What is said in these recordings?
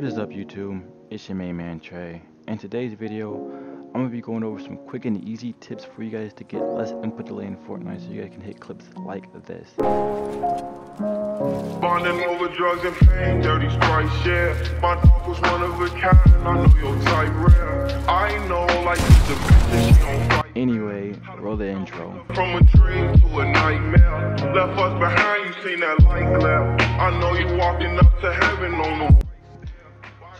What is up YouTube? It's your main man Trey. In today's video, I'm going to be going over some quick and easy tips for you guys to get less input delay in Fortnite so you guys can hit clips like this. Bonding over drugs and pain, dirty sprite share. My dog was one of a kind, I know your type rare. I know like bitch she don't fight. Anyway, roll the intro. From a dream to a nightmare. Left us behind, you seen that light glare. I know you walking up to heaven on the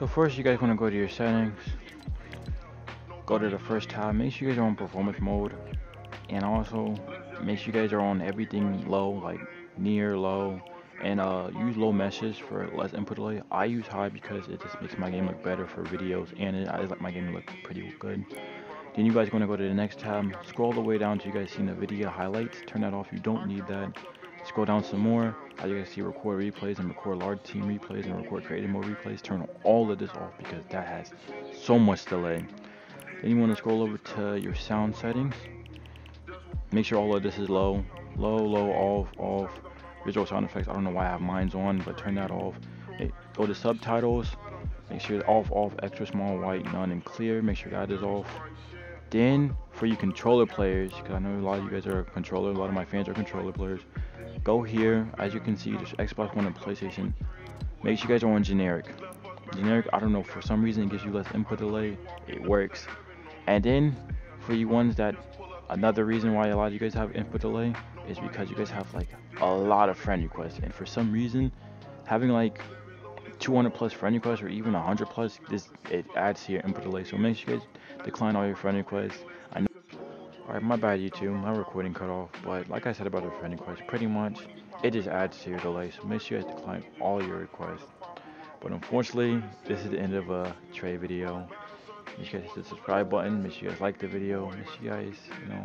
So first you guys want to go to your settings. Go to the first tab. Make sure you guys are on performance mode. And also make sure you guys are on everything low, like near low. And uh, use low meshes for less input delay. I use high because it just makes my game look better for videos and it, I like my game look pretty good. Then you guys want to go to the next tab. Scroll the way down to you guys see the video highlights. Turn that off. You don't need that. Scroll down some more. As you guys see record replays and record large team replays and record creative mode replays. Turn all of this off because that has so much delay. Then you want to scroll over to your sound settings. Make sure all of this is low. Low, low, off, off. Visual sound effects. I don't know why I have mines on, but turn that off. Go to subtitles. Make sure it's off, off, extra small, white, none, and clear. Make sure that is off. Then for you controller players, because I know a lot of you guys are controller, a lot of my fans are controller players. Go here, as you can see, there's Xbox One and PlayStation. Make sure you guys are on generic. Generic, I don't know, for some reason it gives you less input delay. It works. And then for you ones that another reason why a lot of you guys have input delay is because you guys have like a lot of friend requests and for some reason having like 200 plus friend requests or even 100 plus this it adds to your input delay so make sure you guys decline all your friend requests I know alright my bad YouTube my recording cut off but like I said about the friend requests pretty much it just adds to your delay so make sure you guys decline all your requests but unfortunately this is the end of a Trey video Make sure you guys hit the subscribe button. Make sure you guys like the video. Make sure you guys, you know,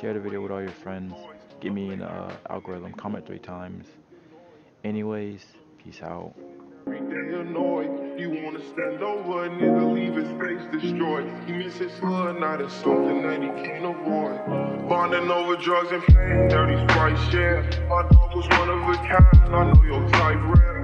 share the video with all your friends. Give me an uh, algorithm. Comment three times. Anyways, peace out. Annoyed. You wanna stand over a nigga, leave his face destroyed. He miss his hood, now there's something that he can't avoid. Bonding over drugs and pain, dirty sprite share. My dog was one of a kind, I know your type rare.